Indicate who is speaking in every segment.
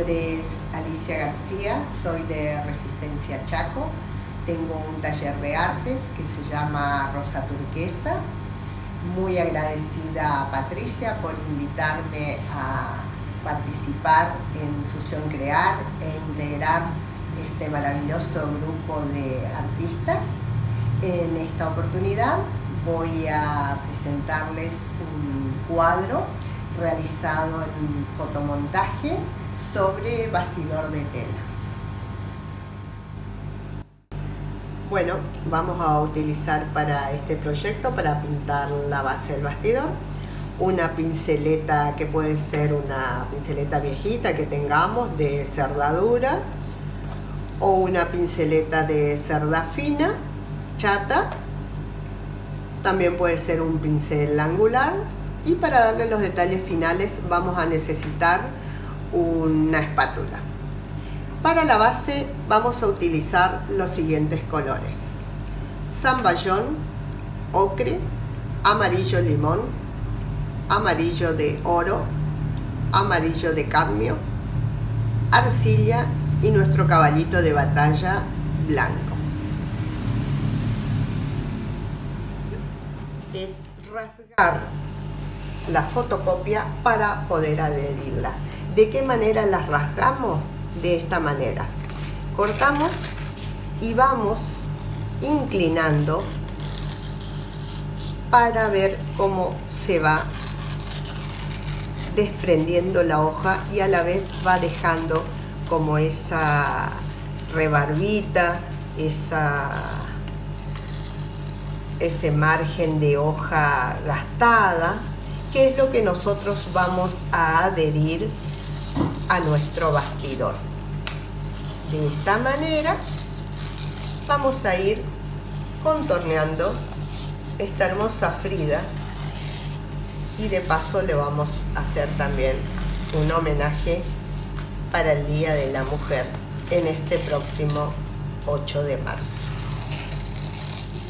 Speaker 1: nombre es Alicia García, soy de Resistencia Chaco. Tengo un taller de artes que se llama Rosa Turquesa. Muy agradecida a Patricia por invitarme a participar en Fusión Crear e integrar este maravilloso grupo de artistas. En esta oportunidad voy a presentarles un cuadro realizado en fotomontaje sobre bastidor de tela. Bueno, vamos a utilizar para este proyecto, para pintar la base del bastidor, una pinceleta que puede ser una pinceleta viejita que tengamos de cerdadura o una pinceleta de cerda fina, chata. También puede ser un pincel angular y para darle los detalles finales vamos a necesitar una espátula. Para la base vamos a utilizar los siguientes colores. Zamballón, ocre, amarillo limón, amarillo de oro, amarillo de cadmio, arcilla y nuestro caballito de batalla blanco. Es rasgar la fotocopia para poder adherirla. ¿De qué manera las rasgamos? De esta manera. Cortamos y vamos inclinando para ver cómo se va desprendiendo la hoja y a la vez va dejando como esa rebarbita, esa, ese margen de hoja gastada qué es lo que nosotros vamos a adherir a nuestro bastidor. De esta manera vamos a ir contorneando esta hermosa Frida y de paso le vamos a hacer también un homenaje para el Día de la Mujer en este próximo 8 de marzo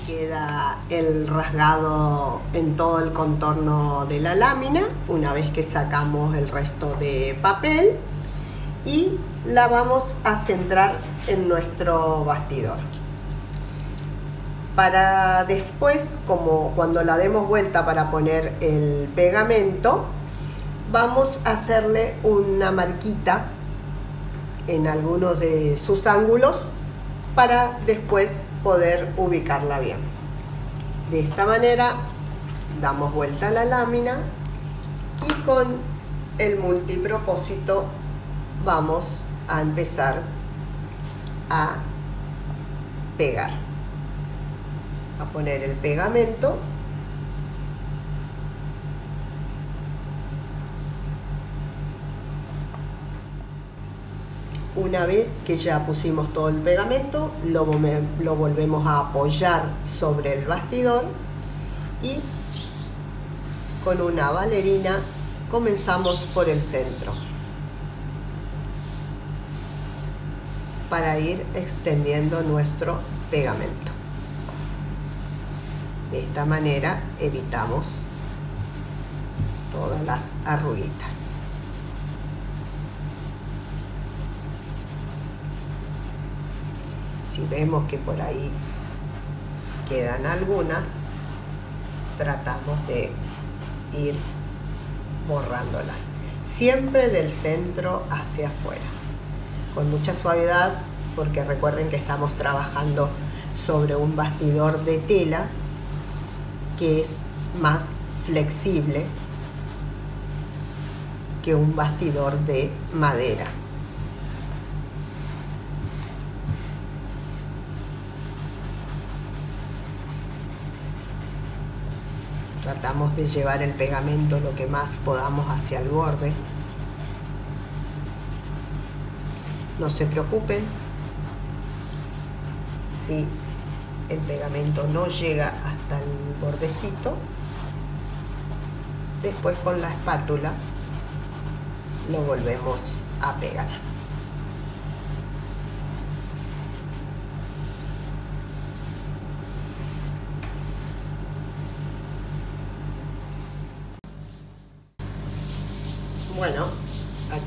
Speaker 1: queda el rasgado en todo el contorno de la lámina una vez que sacamos el resto de papel y la vamos a centrar en nuestro bastidor para después como cuando la demos vuelta para poner el pegamento vamos a hacerle una marquita en algunos de sus ángulos para después poder ubicarla bien. De esta manera damos vuelta a la lámina y con el multipropósito vamos a empezar a pegar, a poner el pegamento. Una vez que ya pusimos todo el pegamento, lo, volvemos a apoyar sobre el bastidor y con una valerina comenzamos por el centro para ir extendiendo nuestro pegamento. De esta manera evitamos todas las arruguitas. si vemos que por ahí quedan algunas, tratamos de ir borrándolas. Siempre del centro hacia afuera. Con mucha suavidad, porque recuerden que estamos trabajando sobre un bastidor de tela que es más flexible que un bastidor de madera. tratamos de llevar el pegamento lo que más podamos hacia el borde. No se preocupen si el pegamento no llega hasta el bordecito. Después con la espátula lo volvemos a pegar.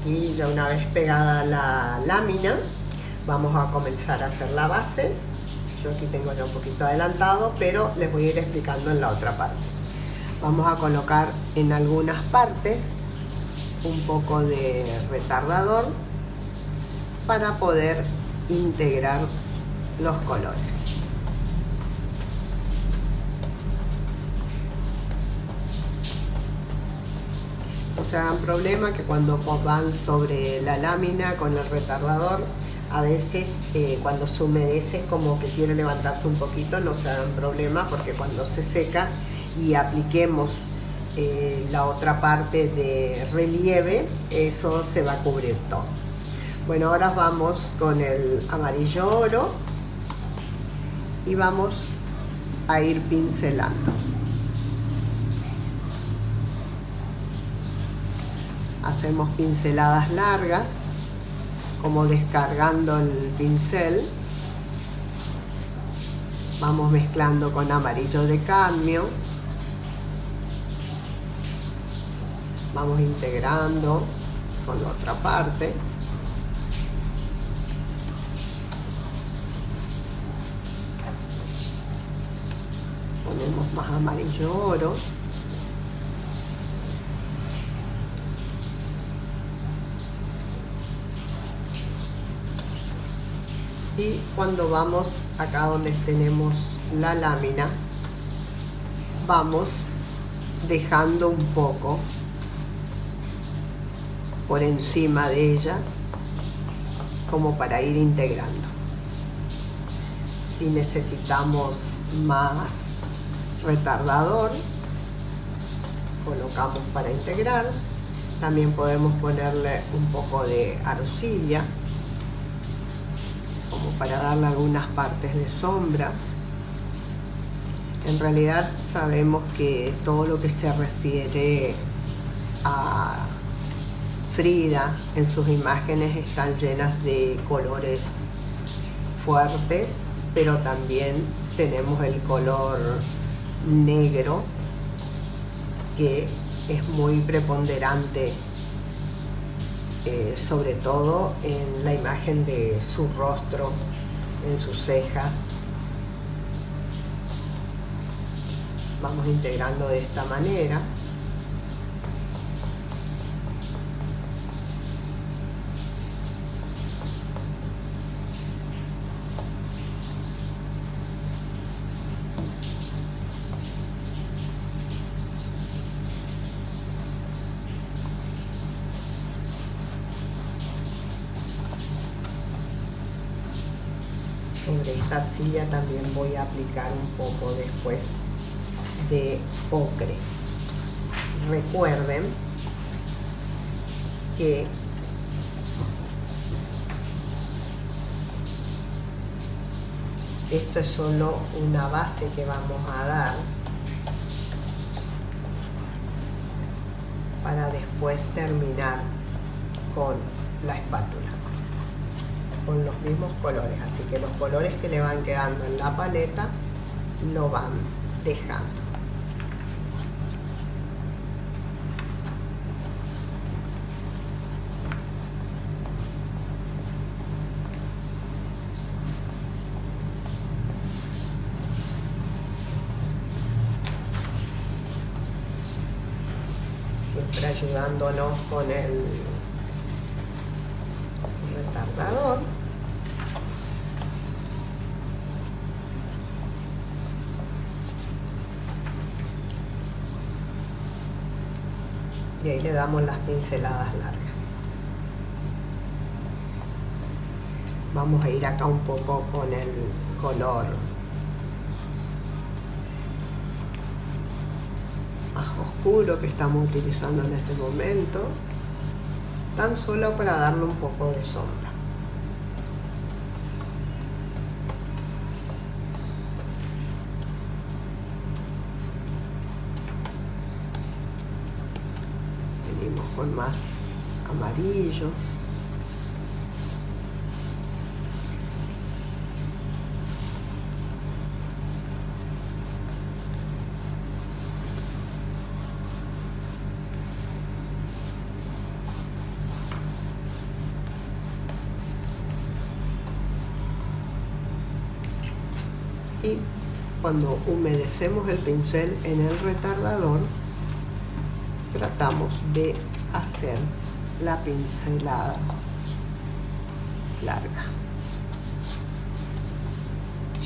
Speaker 1: Aquí ya una vez pegada la lámina vamos a comenzar a hacer la base. Yo aquí tengo ya un poquito adelantado pero les voy a ir explicando en la otra parte. Vamos a colocar en algunas partes un poco de retardador para poder integrar los colores se hagan problema que cuando van sobre la lámina con el retardador a veces eh, cuando se humedece como que quiere levantarse un poquito, no se hagan problema porque cuando se seca y apliquemos eh, la otra parte de relieve, eso se va a cubrir todo. Bueno, ahora vamos con el amarillo oro y vamos a ir pincelando. Hacemos pinceladas largas, como descargando el pincel. Vamos mezclando con amarillo de cadmio. Vamos integrando con la otra parte. Ponemos más amarillo oro. Y cuando vamos acá donde tenemos la lámina vamos dejando un poco por encima de ella como para ir integrando. Si necesitamos más retardador colocamos para integrar. También podemos ponerle un poco de arcilla para darle algunas partes de sombra. En realidad sabemos que todo lo que se refiere a Frida en sus imágenes están llenas de colores fuertes, pero también tenemos el color negro que es muy preponderante eh, sobre todo en la imagen de su rostro, en sus cejas. Vamos integrando de esta manera. Esta arcilla también voy a aplicar un poco después de ocre. Recuerden que esto es solo una base que vamos a dar para después terminar con la espátula los mismos colores. Así que los colores que le van quedando en la paleta lo van dejando. Ayudándonos con el retardador y ahí le damos las pinceladas largas. Vamos a ir acá un poco con el color. Más oscuro que estamos utilizando en este momento. Tan solo para darle un poco de sombra más amarillos. y cuando humedecemos el pincel en el retardador tratamos de hacer la pincelada larga.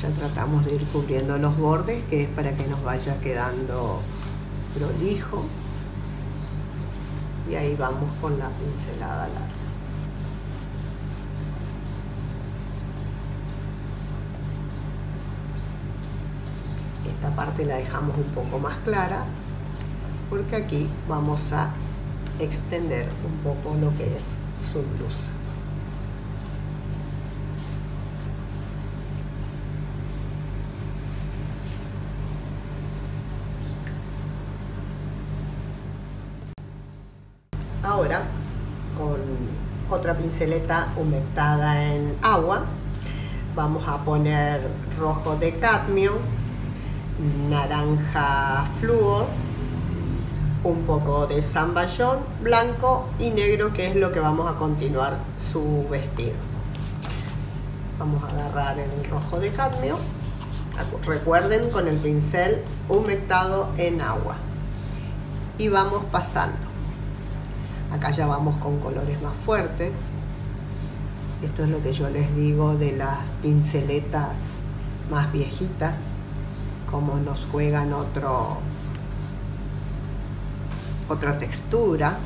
Speaker 1: Ya tratamos de ir cubriendo los bordes que es para que nos vaya quedando prolijo. Y ahí vamos con la pincelada larga. Esta parte la dejamos un poco más clara porque aquí vamos a extender un poco lo que es su blusa. Ahora, con otra pinceleta humectada en agua, vamos a poner rojo de cadmio naranja flúor, un poco de zamballón blanco y negro que es lo que vamos a continuar su vestido. Vamos a agarrar el rojo de cadmio, recuerden con el pincel humectado en agua y vamos pasando. Acá ya vamos con colores más fuertes. Esto es lo que yo les digo de las pinceletas más viejitas como nos juegan otro, otra textura.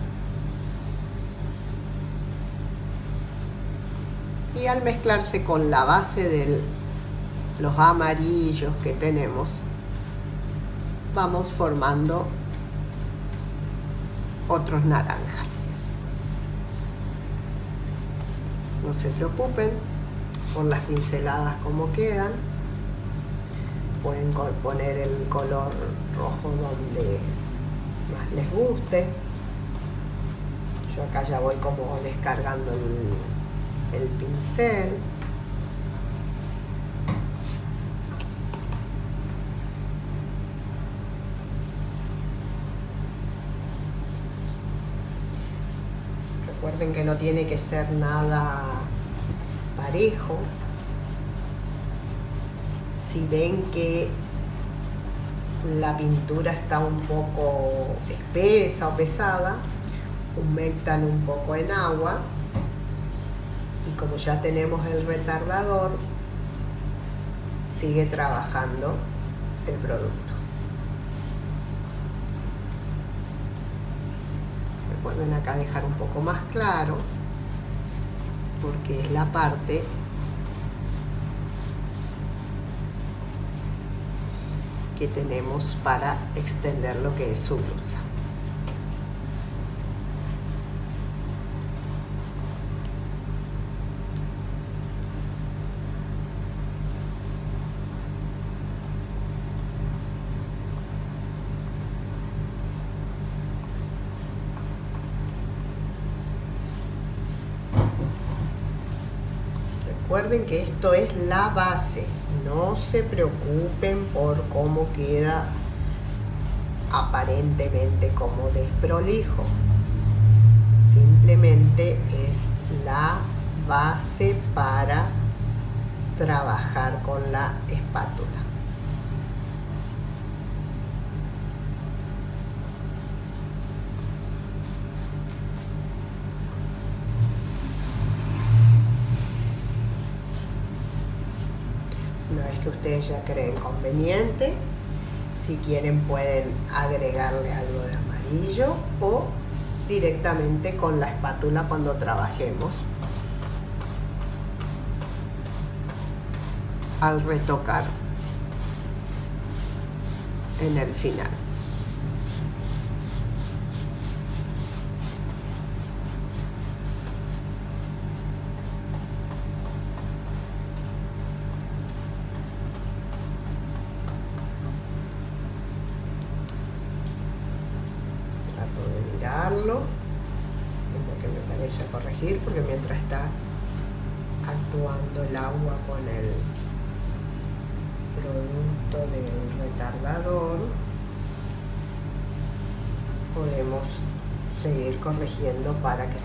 Speaker 1: Y al mezclarse con la base de los amarillos que tenemos, vamos formando otros naranjas. No se preocupen por las pinceladas como quedan pueden poner el color rojo donde más les guste. Yo acá ya voy como descargando el, el pincel. Recuerden que no tiene que ser nada parejo, si ven que la pintura está un poco espesa o pesada, humectan un poco en agua y como ya tenemos el retardador, sigue trabajando el producto. Recuerden acá dejar un poco más claro porque es la parte tenemos para extender lo que es su blusa. Recuerden que esto es la base, se preocupen por cómo queda aparentemente como desprolijo. Simplemente es la base para trabajar con la espátula. Ustedes ya creen conveniente. Si quieren pueden agregarle algo de amarillo o directamente con la espátula cuando trabajemos al retocar en el final.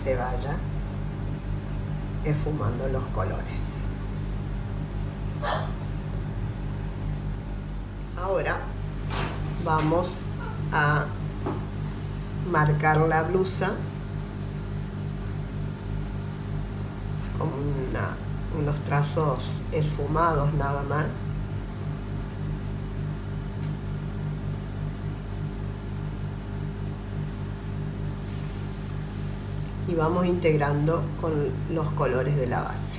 Speaker 1: Se vaya esfumando los colores. Ahora vamos a marcar la blusa con unos trazos esfumados nada más y vamos integrando con los colores de la base.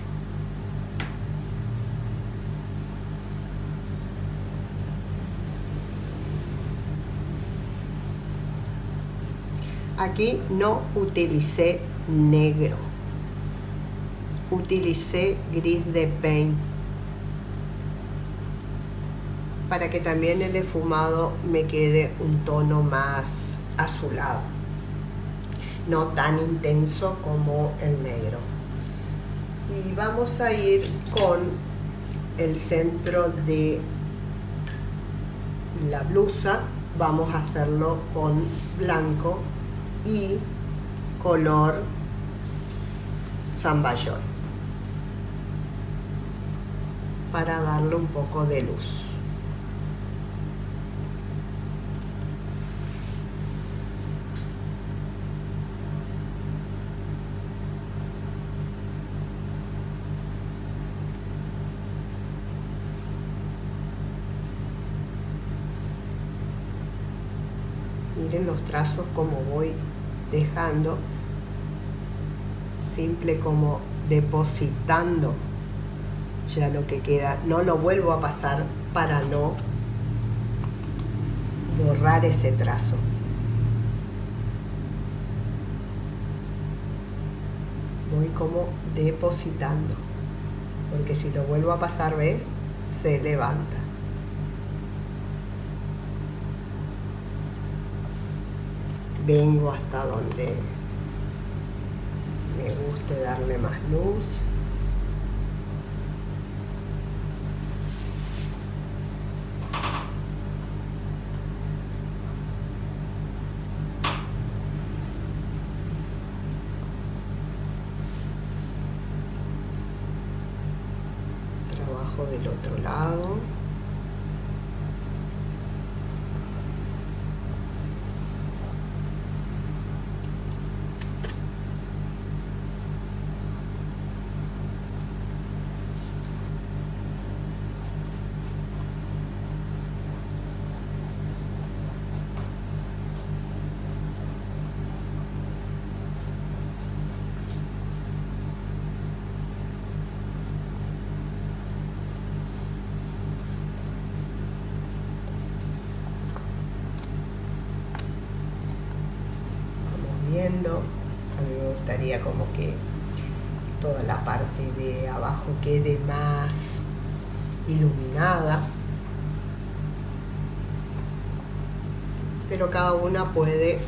Speaker 1: Aquí no utilicé negro, utilicé gris de paint. Para que también el esfumado me quede un tono más azulado no tan intenso como el negro. Y vamos a ir con el centro de la blusa, vamos a hacerlo con blanco y color zamballón para darle un poco de luz. Los trazos como voy dejando simple como depositando ya lo que queda. No lo vuelvo a pasar para no borrar ese trazo. Voy como depositando porque si lo vuelvo a pasar ves se levanta vengo hasta donde me guste darle más luz. Como que toda la parte de abajo quede más iluminada. Pero cada una puede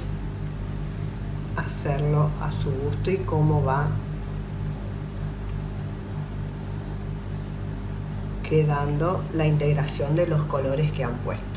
Speaker 1: hacerlo a su gusto y cómo va quedando la integración de los colores que han puesto.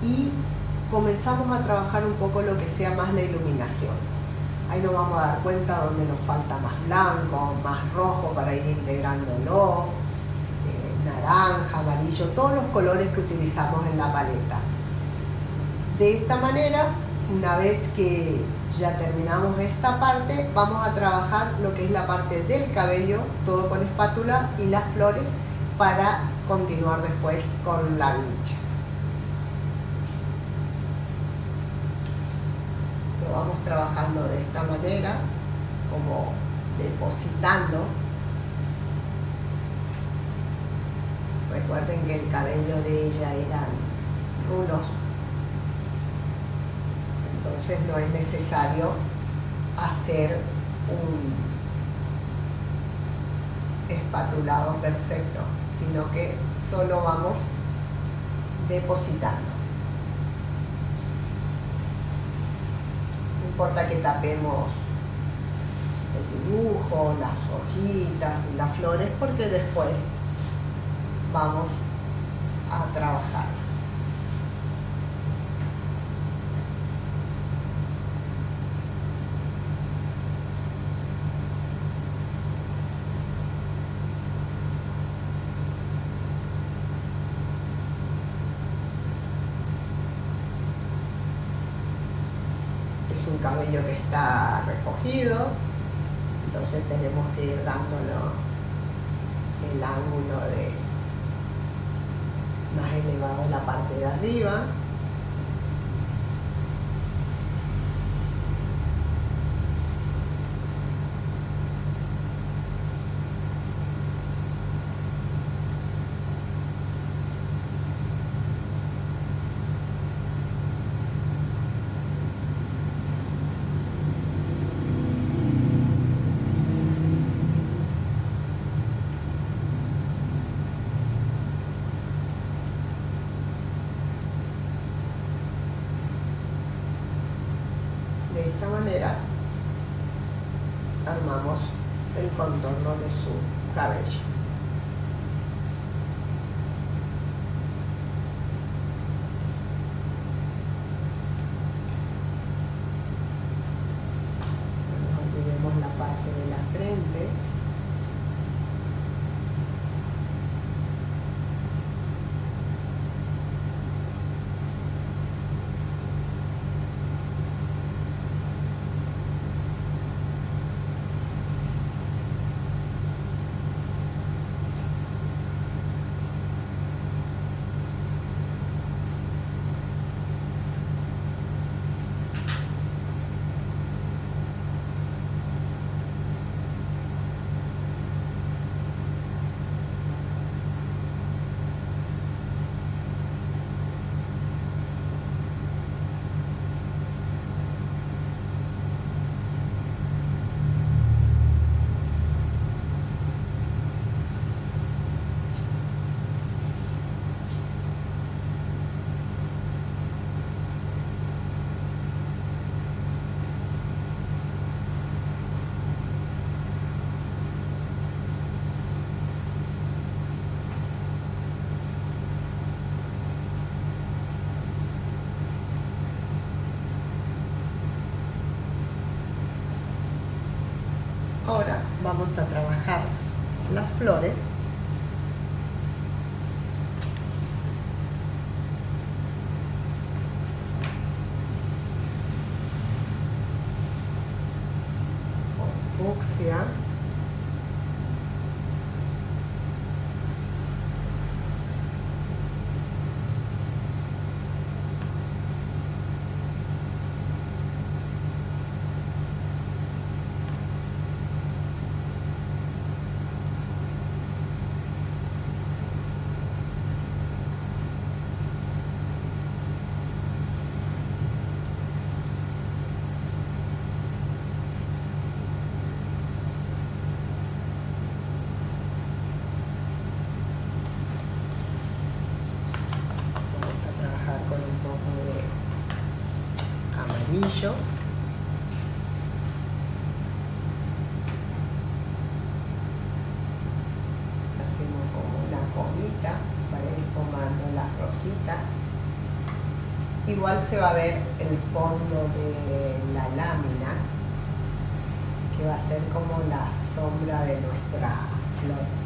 Speaker 1: Y comenzamos a trabajar un poco lo que sea más la iluminación. Ahí nos vamos a dar cuenta donde nos falta más blanco, más rojo para ir integrándolo, eh, naranja, amarillo, todos los colores que utilizamos en la paleta. De esta manera, una vez que ya terminamos esta parte, vamos a trabajar lo que es la parte del cabello, todo con espátula y las flores para continuar después con la vincha. Lo vamos trabajando de esta manera, como depositando. Recuerden que el cabello de ella eran rulos, entonces no es necesario hacer un espatulado perfecto sino que solo vamos depositando. No importa que tapemos el dibujo, las hojitas, las flores, porque después vamos a trabajar. Es un cabello que entonces tenemos que ir dándolo el ángulo de más elevado en la parte de arriba flores con fucsia vamos a trabajar con un poco de amarillo hacemos como una comita para ir formando las rositas igual se va a ver el fondo de la lámina que va a ser como la sombra de nuestra flor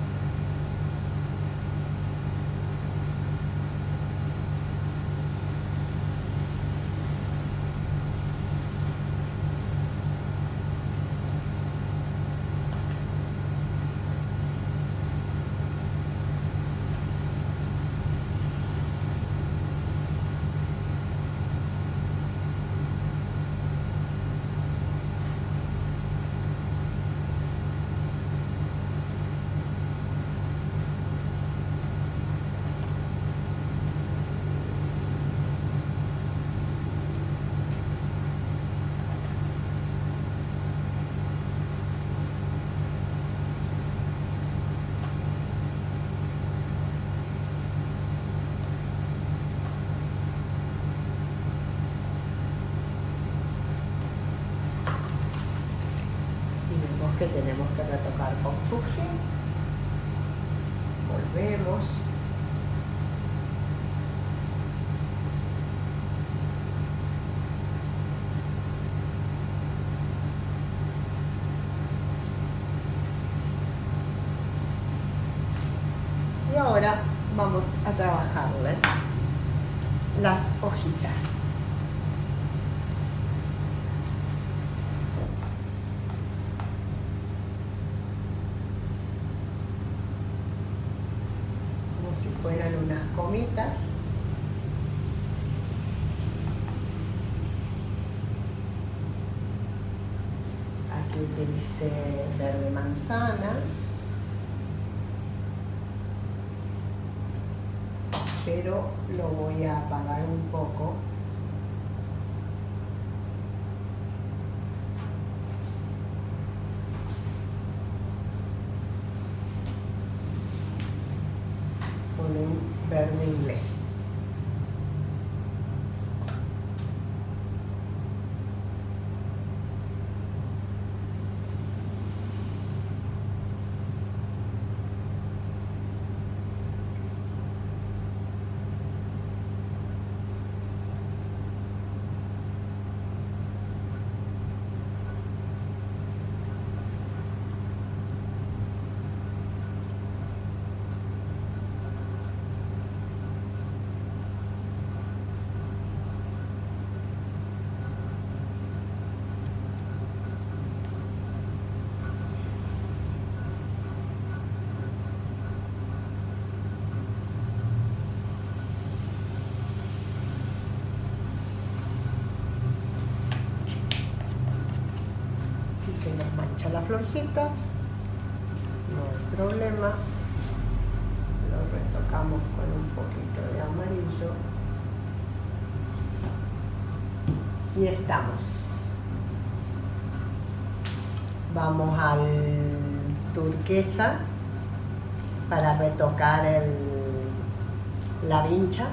Speaker 1: succión. Volvemos. Y ahora vamos a trabajarla. Lo voy a apagar un poco. Con un verde inglés se nos mancha la no hay problema, lo retocamos con un poquito de amarillo. Y estamos. Vamos al turquesa para retocar el, la vincha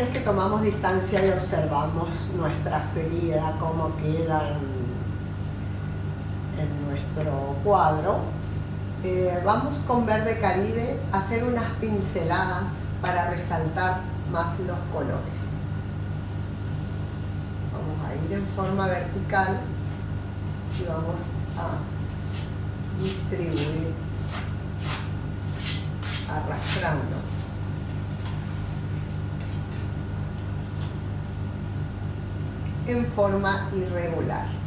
Speaker 1: Vez que tomamos distancia y observamos nuestra ferida, cómo queda en, nuestro cuadro, eh, vamos con verde caribe a hacer unas pinceladas para resaltar más los colores. Vamos a ir en forma vertical y vamos a distribuir arrastrando. En forma irregular.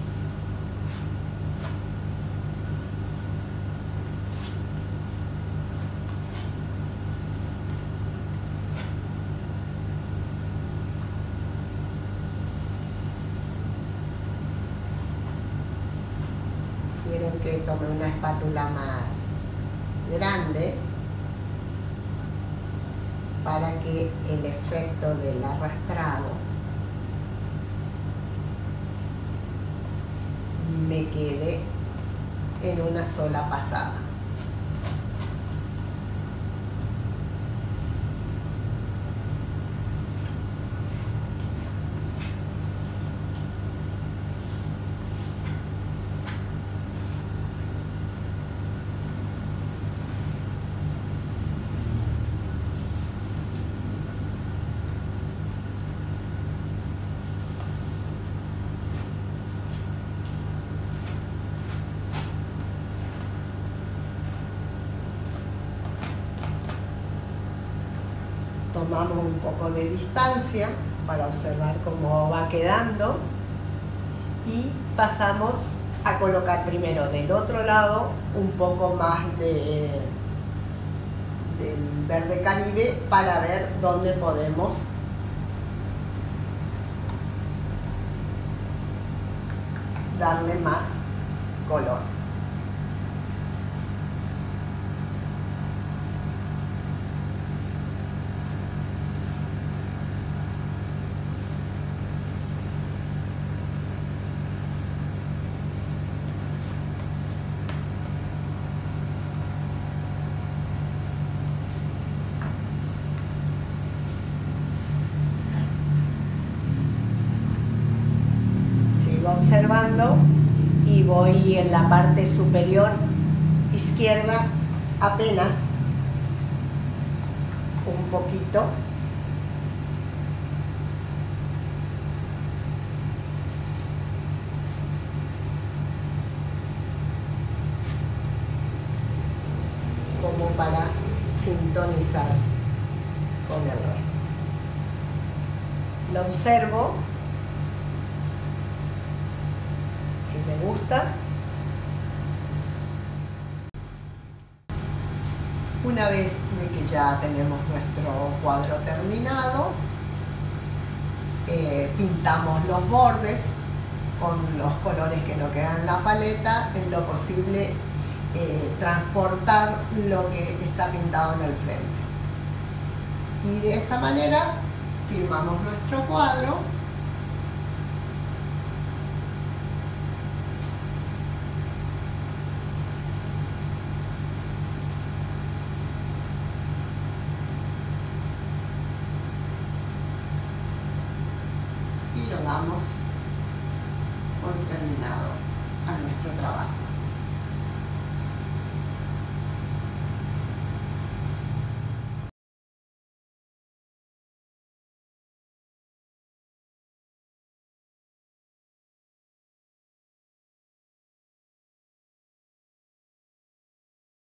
Speaker 1: que tome una espátula más grande para que el efecto del arrastrado me quede en una sola pasada. tomamos un de distancia para observar cómo va quedando. Y pasamos a colocar primero del otro lado un poco más de del verde caribe para ver dónde podemos darle más y voy en la parte superior izquierda apenas un poquito como para sintonizar con el resto. Lo observo, Una vez que ya tenemos nuestro cuadro terminado, eh, pintamos los bordes con los colores que nos quedan en la paleta, en lo posible eh, transportar lo que está pintado en el frente. Y de esta manera filmamos nuestro cuadro